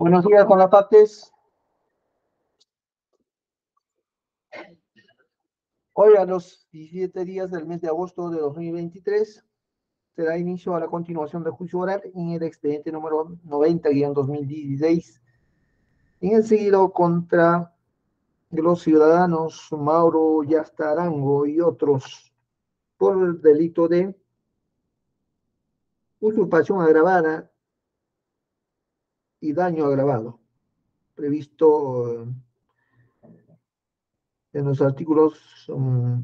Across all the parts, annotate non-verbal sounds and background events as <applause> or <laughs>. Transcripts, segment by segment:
Buenos días partes. Hoy a los 17 días del mes de agosto de 2023 se da inicio a la continuación del juicio oral en el expediente número 90-2016 en el seguido contra los ciudadanos Mauro Yastarango y otros por el delito de usurpación agravada y daño agravado, previsto eh, en los artículos um,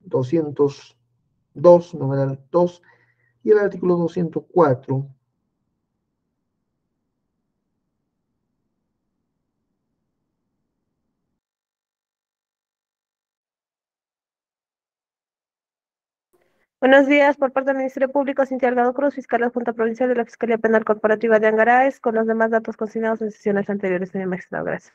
202, numeral 2, y el artículo 204. Buenos días, por parte del Ministerio Público, Cintia Delgado Cruz, fiscal adjunta provincial de la Fiscalía Penal Corporativa de Angaraes, con los demás datos consignados en sesiones anteriores, señor magistrado. Gracias.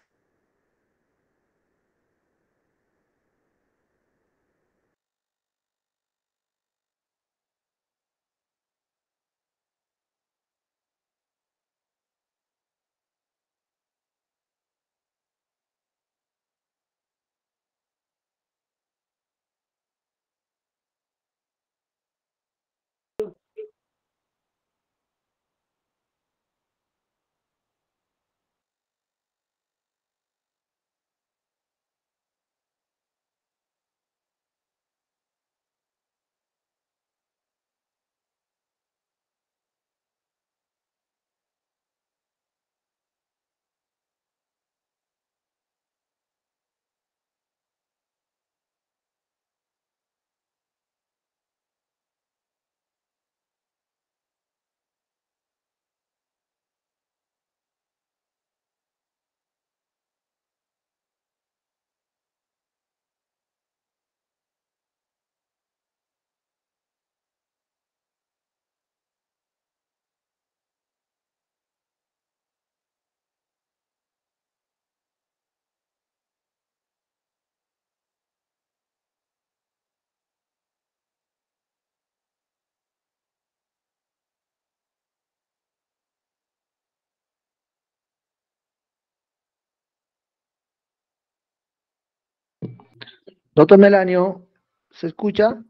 Doctor Melanio, ¿se escucha?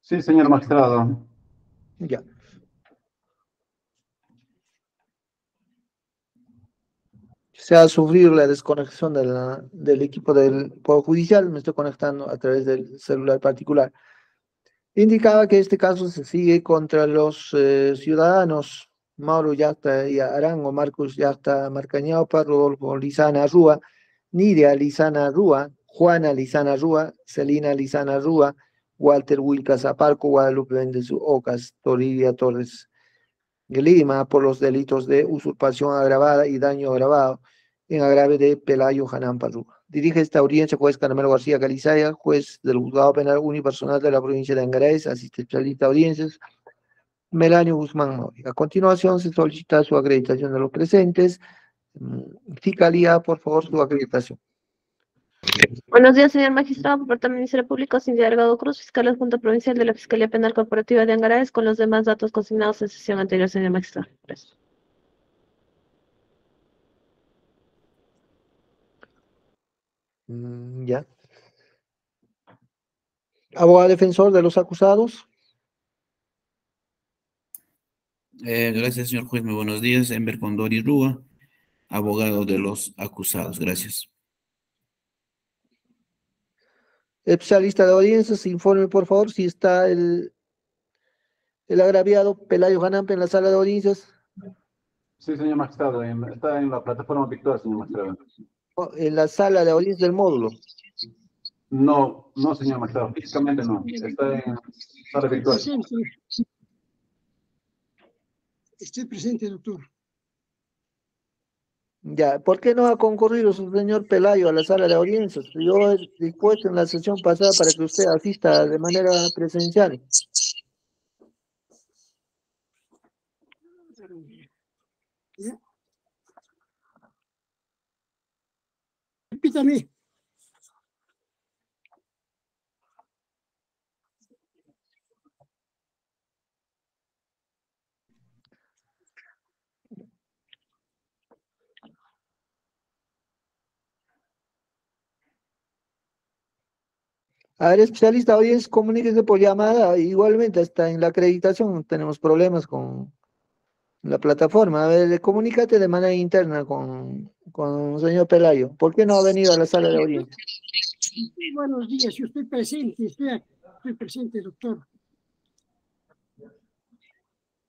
Sí, señor magistrado. Ya. Se ha sufrido la desconexión de la- del equipo del Poder Judicial, me estoy conectando a través del celular particular. Indicaba que este caso se sigue contra los eh, ciudadanos Mauro Yasta y Arango, Marcos Yasta Marcañaupa, Rodolfo Lizana Rúa, Nidia Lizana Rúa, Juana Lizana Rúa, Celina Lizana Rúa, Walter Wilcas Aparco, Guadalupe Méndez Ocas, Toribia Torres Lima, por los delitos de usurpación agravada y daño agravado en agrave de Pelayo Hanán Parrúa. Dirige esta audiencia juez Carmelo García Calizaya, juez del Juzgado Penal Unipersonal de la provincia de Angaraes, asiste especialista de audiencias, Melanio Guzmán Mauri. A continuación se solicita su acreditación de los presentes. Mm, Fiscalía, por favor, su acreditación. Buenos días, señor magistrado, por parte del Ministerio Público, Cintia Delgado Cruz, fiscal adjunta provincial de la Fiscalía Penal Corporativa de Angaraes, con los demás datos consignados en sesión anterior, señor magistrado. Gracias. Mm, Ya. Abogado defensor de los acusados. Eh, gracias, señor juez. Muy buenos días. Enver Condori Rúa, abogado de los acusados. Gracias. Especialista de audiencias, informe por favor si está el, el agraviado Pelayo Hanampe en la sala de audiencias, Sí, señor magistrado. en- está en la plataforma virtual, señor magistrado. o en la sala de audiencias del módulo. No, no, señor magistrado. Físicamente no. Está en sala virtual. Presente. Estoy presente, doctor. Ya, ¿por qué no ha concurrido su señor Pelayo a la sala de audiencias? Yo he dispuesto en la sesión pasada para que usted asista de manera presencial. Repítame. A ver, especialista, audiencia, comuníquese por llamada. Igualmente, hasta en la acreditación tenemos problemas con la plataforma. A ver, comunícate de manera interna con, con el señor Pelayo. ¿Por qué no ha venido a la sala de audiencia? Sí, buenos días, yo estoy presente, estoy, estoy presente, doctor.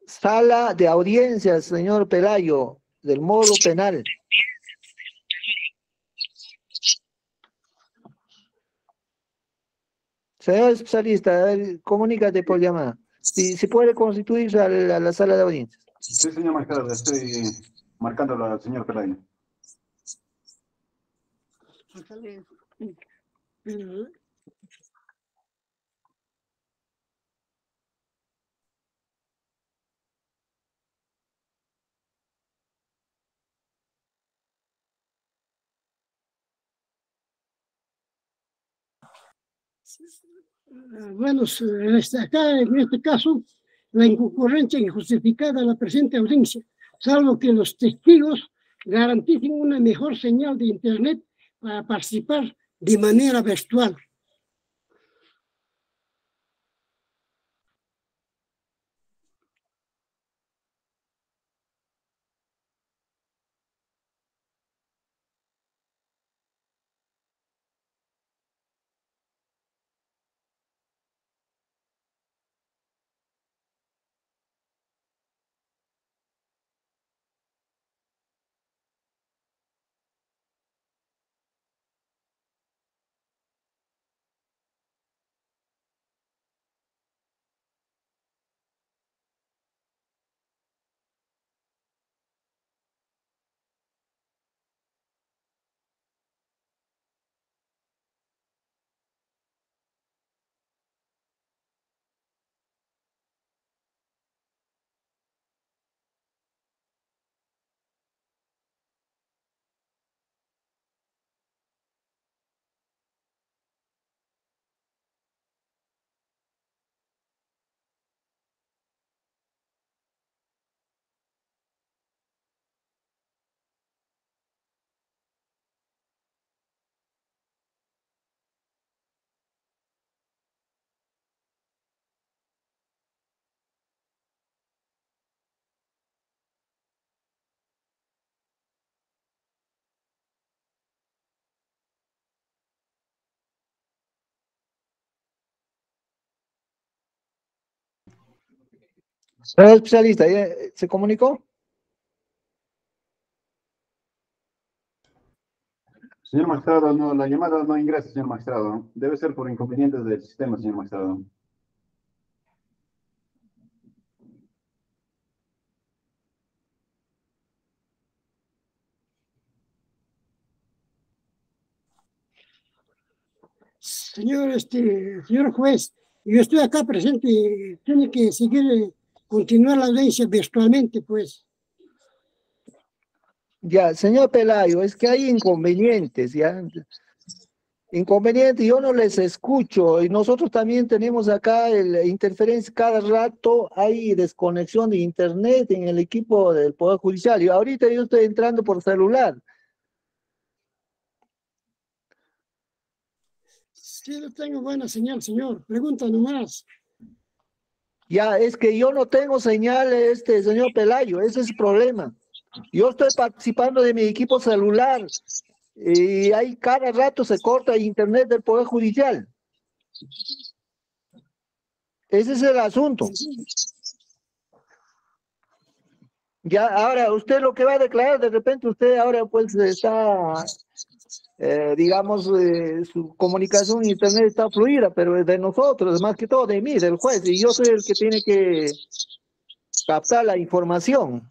Sala de audiencias, señor Pelayo, del modo penal. Señor especialista, a ver, comunícate por llamada. Si, si puede constituirse a la, a la sala de audiencias. Sí, señor magistrado, le estoy marcándolo al señor Pelayo. Bueno, s- en este, en este caso, la inconcurrencia injustificada de la presente audiencia, salvo que los testigos garanticen una mejor señal de Internet para participar de manera virtual. Señor especialista, ¿ya- ¿se comunicó? Señor magistrado, no, la llamada no ingresa, señor magistrado. Debe ser por inconvenientes del sistema, señor magistrado. Señor, este, señor juez, yo estoy acá presente, tiene que seguir, eh, continuar la audiencia virtualmente, pues. Ya, señor Pelayo, es que hay inconvenientes, ya. Inconvenientes, yo no les escucho y nosotros también tenemos acá el interferencia cada rato, hay desconexión de internet en el equipo del Poder Judicial y ahorita yo estoy entrando por celular. Sí, yo tengo buena señal, señor. Pregunta nomás. Ya, es que yo no tengo señal, este señor Pelayo, ese es el problema. Yo estoy participando de mi equipo celular y ahí cada rato se corta el internet del Poder Judicial. Ese es el asunto. Ya, ahora usted lo que va a declarar, de repente usted ahora pues está, eh, digamos, eh, su comunicación Internet está fluida, pero es de nosotros, más que todo de mí, del juez, y yo soy el que tiene que captar la información.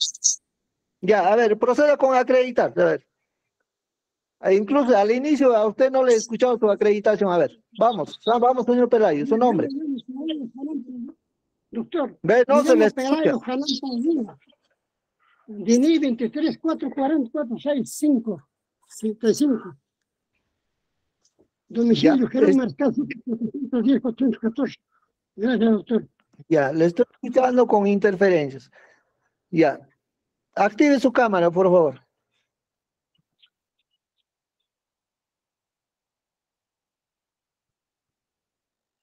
Ya, a ver, proceda con acreditar, a ver. Eh, incluso al inicio a usted no le he escuchado su acreditación. A ver, vamos, ah, vamos, señor Pelayo, su nombre. Doctor, ¿Ve? no se le escucha. DINI domicilio, ya, que 410, 414. Gracias, doctor. Ya, le estoy escuchando con interferencias. Ya. Active su cámara, por favor.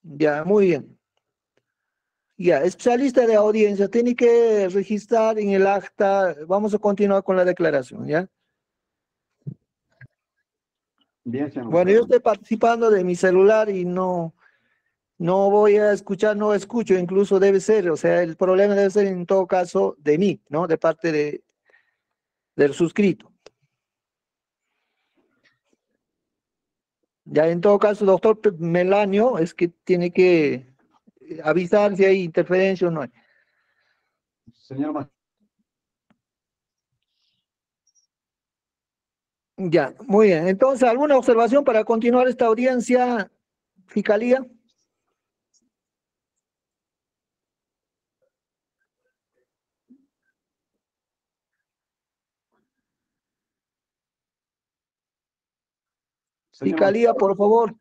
Ya, muy bien. Ya, esta lista de audiencia tiene que registrar en el acta. Vamos a continuar con la declaración, ¿ya? Bien, señor Bueno, yo estoy participando de mi celular y no, no voy a escuchar, no escucho, incluso debe ser, o sea, el problema debe ser en todo caso de mí, ¿no? De parte de, del suscrito. Ya en todo caso, doctor Melanio, es que tiene que avisar si hay interferencia o no hay. Señor Ya, muy bien. Entonces, ¿alguna observación para continuar esta audiencia, Fiscalía? Fiscalía, por favor.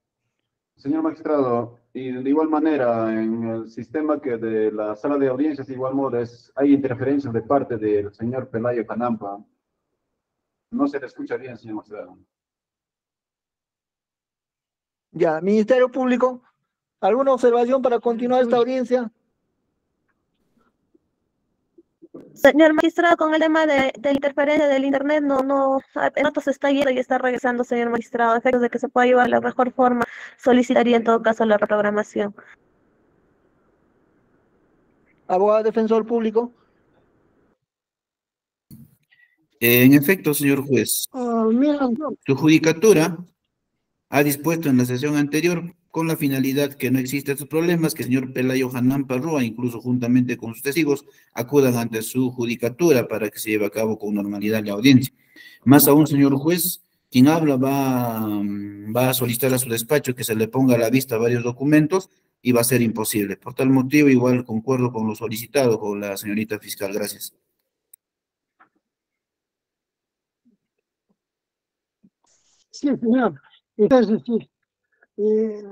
Señor magistrado, y de igual manera, en el sistema que de la sala de audiencias, de igual modo, es, hay interferencias de parte del señor Pelayo Canampa. No se le escucha bien, señor magistrado. Ya, Ministerio Público, ¿alguna observación para continuar esta audiencia? Señor magistrado, con el tema de, de interferencia del internet, no, no, en rato se está yendo y está regresando, señor magistrado, a efectos de que se pueda llevar de la mejor forma, solicitaría en todo caso la reprogramación. Abogado defensor público. En efecto, señor juez, mira, su judicatura ha dispuesto en la sesión anterior con la finalidad que no exista estos problemas, que el señor Pelayo Hanan Parrúa, incluso juntamente con sus testigos, acudan ante su judicatura para que se lleve a cabo con normalidad la audiencia. Más aún, señor juez, quien habla va, va a solicitar a su despacho que se le ponga a la vista varios documentos y va a ser imposible. Por tal motivo, igual concuerdo con lo solicitado con la señorita fiscal. Gracias. Sí, señor. Entonces, sí. Eh,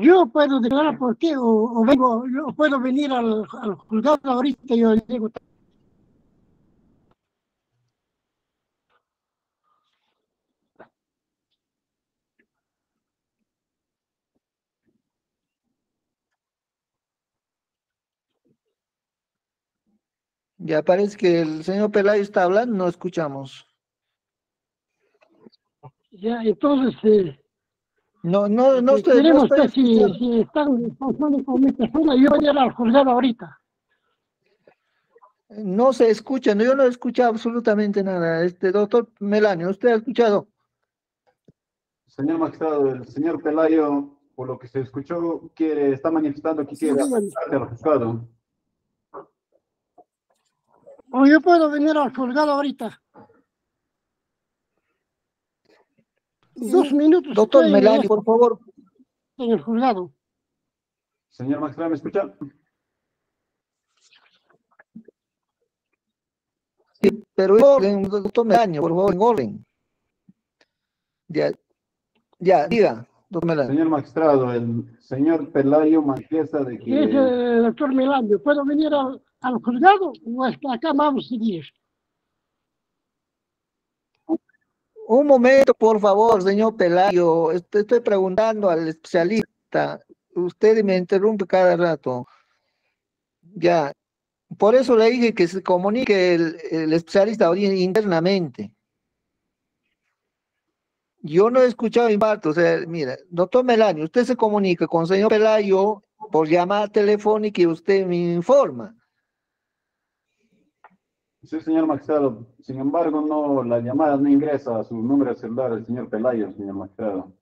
yo puedo declarar por qué, o, vengo, yo puedo venir al, al juzgado ahorita y yo digo, Ya parece que el señor Pelayo está hablando, no escuchamos. Ya, entonces, eh, No, no, no estoy, no queremos estoy ver si, escuchando. si están pasando con mi persona, yo voy a ir al juzgado ahorita. No se escucha, no, yo no he escuchado absolutamente nada. Este doctor Melanio, ¿usted ha escuchado? Señor magistrado, el señor Pelayo, por lo que se escuchó, quiere, está manifestando que Sí, quiere acercarse al juzgado. O yo puedo venir al juzgado ahorita. Dos minutos. Doctor estoy Melanio, por favor. En el juzgado. Señor magistrado, ¿me escucha? Sí, pero en orden, doctor Melanio, por favor, en orden. Ya, ya, diga, doctor Melanio. Señor magistrado, el señor Pelayo manifiesta de Dice que el doctor Melanio, ¿puedo venir al, al juzgado o hasta acá vamos a seguir? Un momento, por favor, señor Pelayo. Est- Estoy preguntando al especialista. Usted me interrumpe cada rato. Ya. Por eso le dije que se comunique el, el especialista internamente. Yo no he escuchado impacto. O sea, mira, doctor Melanio, usted se comunica con el señor Pelayo por llamada telefónica y usted me informa. Sí, señor magistrado. Sin embargo, no, la llamada no ingresa a su número celular del señor Pelayo, señor magistrado.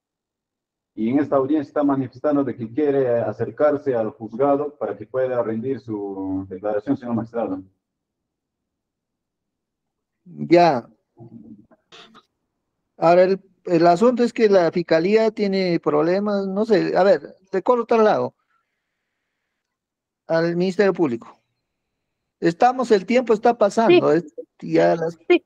Y en esta audiencia está manifestando de que quiere acercarse al juzgado para que pueda rendir su declaración, señor magistrado. Ya. Ahora, el, el asunto es que la fiscalía tiene problemas, no sé, a ver, de corto traslado al Ministerio Público. Estamos, el tiempo está pasando, es- ya las- Sí.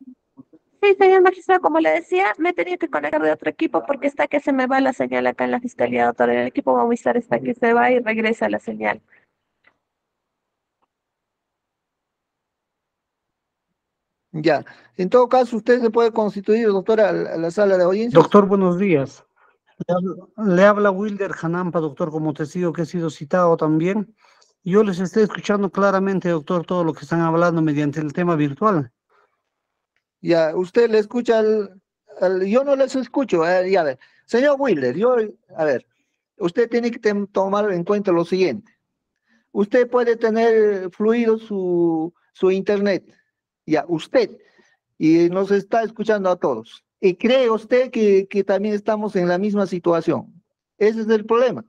Sí, señor magistrado, como le decía, me he tenido que conectar de otro equipo porque está que se me va la señal acá en la fiscalía, doctor. El equipo Movistar está que se va y regresa la señal. ya. En todo caso, usted se puede constituir, doctora, a la, sala de audiencia. Doctor, buenos días. Le habla, Wilder Hanampa, doctor, como testigo que he sido citado también. Yo les estoy escuchando claramente, doctor, todo lo que están hablando mediante el tema virtual. Ya, usted le escucha al, yo no les escucho, eh, ya a ver. Señor Wilder, yo, a ver, usted tiene que tomar en cuenta lo siguiente. Usted puede tener fluido su, su internet, ya, usted, y nos está escuchando a todos. Y cree usted que, que también estamos en la misma situación. Ese es el problema.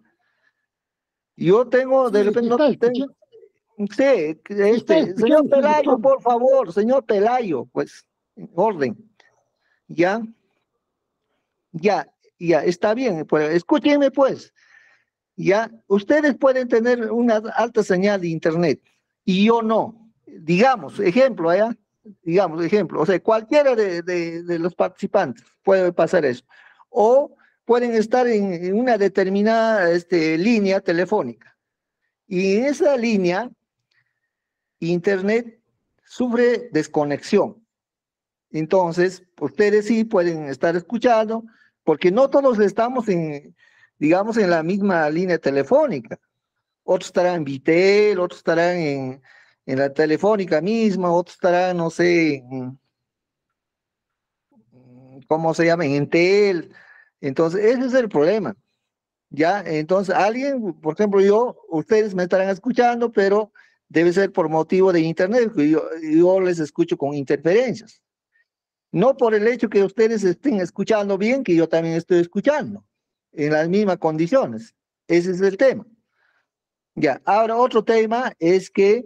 Yo tengo, de repente, no tengo, sí, este, señor Pelayo, por favor, señor Pelayo, pues, orden. Ya, ya, ya, está bien, pues, escúchenme pues. Ya, ustedes pueden tener una alta señal de internet y yo no. Digamos, ejemplo, ¿ya? Digamos, ejemplo, o sea, cualquiera de, de, los participantes puede pasar eso. O pueden estar en, una determinada este, línea telefónica. Y en esa línea, Internet sufre desconexión. Entonces, ustedes sí pueden estar escuchando, porque no todos estamos en, digamos, en la misma línea telefónica. Otros estarán en Vitel, otros estarán en, en la telefónica misma, otros estarán, no sé, ¿cómo se llama? En Entel. Entonces, ese es el problema. Ya, entonces alguien, por ejemplo, yo, ustedes me estarán escuchando, pero debe ser por motivo de internet, yo, yo les escucho con interferencias. No por el hecho que ustedes estén escuchando bien, que yo también estoy escuchando, en las mismas condiciones. Ese es el tema. Ya, ahora otro tema es que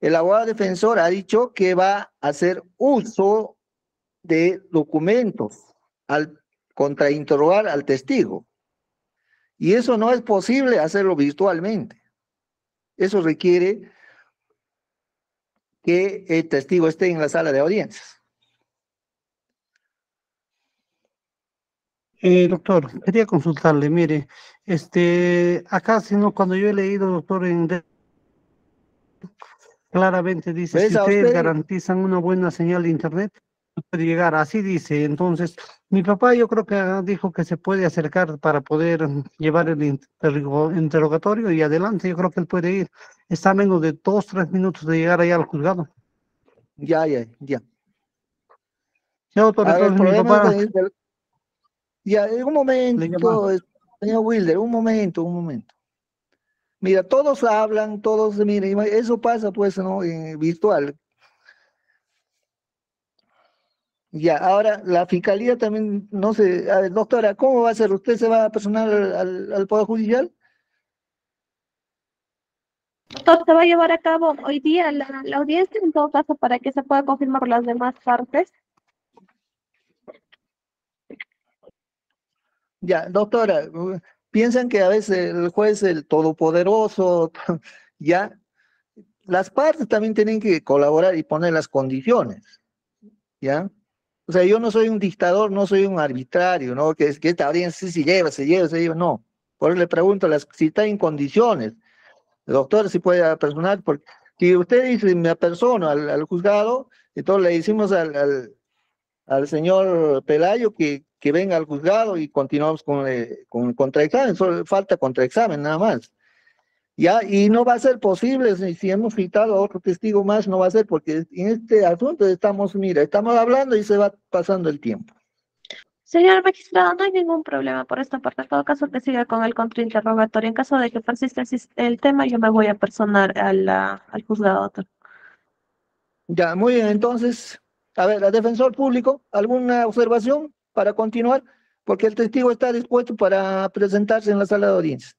el abogado defensor ha dicho que va a hacer uso de documentos al contrainterrogar al testigo. Y eso no es posible hacerlo virtualmente. Eso requiere que el testigo esté en la sala de audiencias. Eh, doctor, quería consultarle, mire, este, acá, sino cuando yo he leído, doctor, en claramente dice, si ustedes garantizan una buena señal de internet, puede llegar, así dice. Entonces, mi papá yo creo que dijo que se puede acercar para poder llevar el interrogatorio y adelante, yo creo que él puede ir. Está a menos de dos, tres minutos de llegar allá al juzgado. Ya, ya, ya. Ya, doctor, entonces, mi papá... Ya, un momento, señor Wilder, un momento, un momento. Mira, todos hablan, todos, mira, eso pasa pues, ¿no? En virtual. Ya, ahora la fiscalía también, no sé, a ver, doctora, ¿cómo va a ser? ¿Usted se va a personar al, Poder Judicial? Doctor, se va a llevar a cabo hoy día la, la, audiencia, en todo caso, para que se pueda confirmar por las demás partes. Ya, doctora, piensan que a veces el juez es el todopoderoso, <laughs> ya. Las partes también tienen que colaborar y poner las condiciones, ¿ya? O sea, yo no soy un dictador, no soy un arbitrario, ¿no? Que, que esta audiencia si lleva, se lleva, se lleva, no. Por eso le pregunto las, si está en condiciones. Doctor si puede personal, porque si usted dice me apersono al, al juzgado, entonces le decimos al, al, al señor Pelayo que, que, venga al juzgado y continuamos con, el, con el contraexamen, solo falta contraexamen nada más. Ya, y no va a ser posible, si, hemos citado a otro testigo más, no va a ser, porque en este asunto estamos, mira, estamos hablando y se va pasando el tiempo. Señor magistrado, no hay ningún problema por esta parte. En todo caso, que siga con el contrainterrogatorio. En caso de que persista el tema, yo me voy a personar al juzgado. Ya, muy bien. Entonces, a ver, defensor público, ¿alguna observación para continuar? Porque el testigo está dispuesto para presentarse en la sala de audiencias.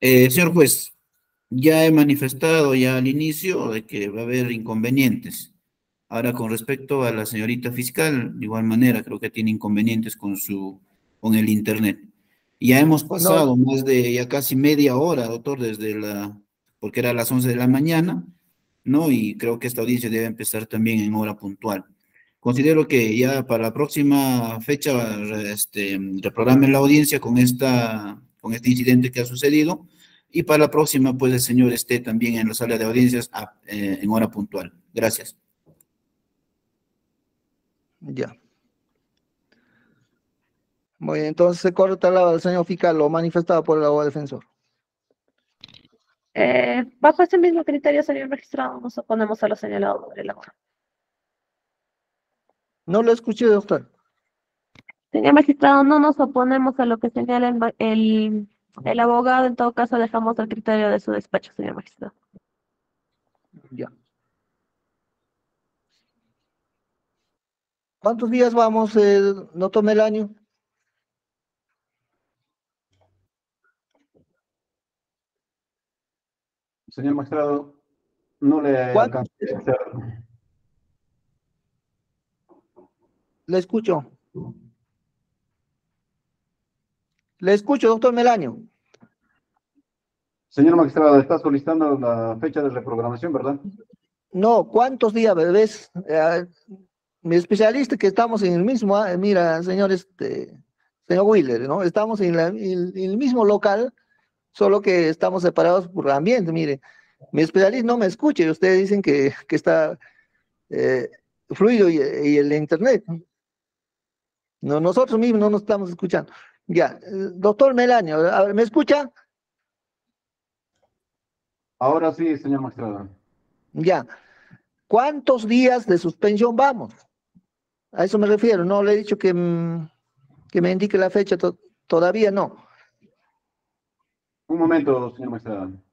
Eh, señor juez, ya he manifestado ya al inicio de que va a haber inconvenientes. Ahora, con respecto a la señorita fiscal, de igual manera, creo que tiene inconvenientes con su, con el internet. Ya hemos pasado más de ya casi media hora, doctor, desde la, porque era las 11 de la mañana, ¿no? Y creo que esta audiencia debe empezar también en hora puntual. Considero que ya para la próxima fecha este, reprogramen la audiencia con esta con este incidente que ha sucedido. Y para la próxima, pues el señor esté también en la sala de audiencias eh, en hora puntual. Gracias. Ya. Muy bien, entonces se corta al señor fiscal lo manifestado por el abogado defensor. Eh, bajo ese mismo criterio, señor magistrado, nos oponemos a lo señalado por el abogado. No lo escuché, doctor. Señor magistrado, no nos oponemos a lo que señala el, el, el abogado, en todo caso dejamos el criterio de su despacho, señor magistrado. Ya. ¿Cuántos días vamos, eh, no tome el año? Señor magistrado, no le hacer. Le escucho. Le escucho, doctor Melanio. Señor magistrado, está solicitando la fecha de reprogramación, ¿verdad? No, ¿cuántos días, bebés? Eh, mi especialista que estamos en el mismo, ah, mira, señor, este, señor Wheeler, ¿no? Estamos en, el mismo local, solo que estamos separados por ambiente, mire. Mi especialista no me escucha y ustedes dicen que, que está eh, fluido y, y, el internet. No, nosotros mismos no nos estamos escuchando. Ya, doctor Melanio, ¿me escucha? Ahora sí, señor magistrado. Ya. ¿Cuántos días de suspensión vamos? A eso me refiero. No le he dicho que, mm, que me indique la fecha. todavía no. Un momento, señor magistrado.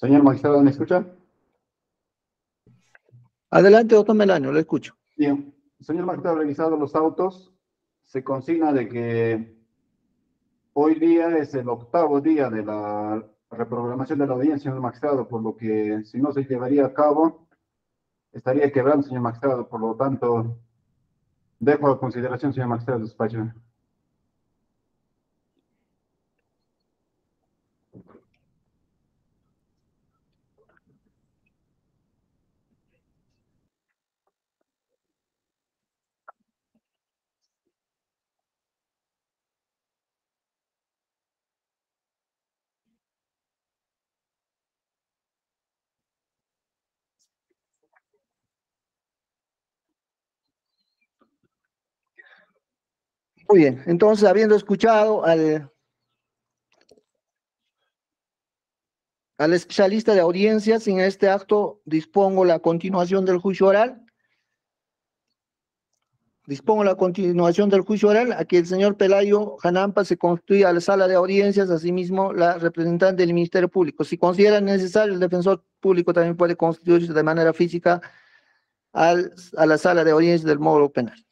Señor magistrado, ¿me escucha? Adelante, doctor Melanio, lo escucho. Bien. Señor magistrado, revisado los autos, se consigna de que hoy día es el octavo día de la reprogramación de la audiencia, señor magistrado, por lo que si no se llevaría a cabo, estaría quebrando, señor magistrado. Por lo tanto, dejo a consideración, señor magistrado, despacho. Muy bien, entonces habiendo escuchado al, al especialista de audiencias, en este acto dispongo la continuación del juicio oral. Dispongo la continuación del juicio oral a que el señor Pelayo Janampa se constituya a la sala de audiencias, asimismo la representante del Ministerio Público. Si considera necesario, el defensor público también puede constituirse de manera física al, a la sala de audiencias del módulo penal.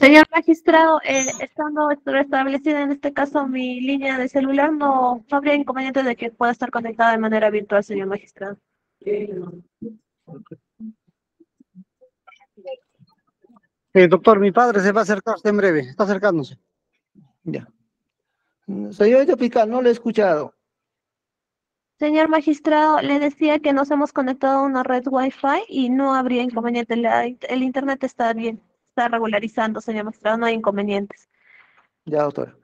Señor magistrado, eh, estando restablecida en este caso mi línea de celular, no, no habría inconveniente de que pueda estar conectada de manera virtual, señor magistrado. Eh, doctor, mi padre se va a acercar usted en breve, está acercándose. Ya. Señorita Pical, no le he escuchado. Señor magistrado, le decía que nos hemos conectado a una red Wi-Fi y no habría inconveniente, la- el internet está bien, está regularizando, señor magistrado, no hay inconvenientes. Ya, doctora.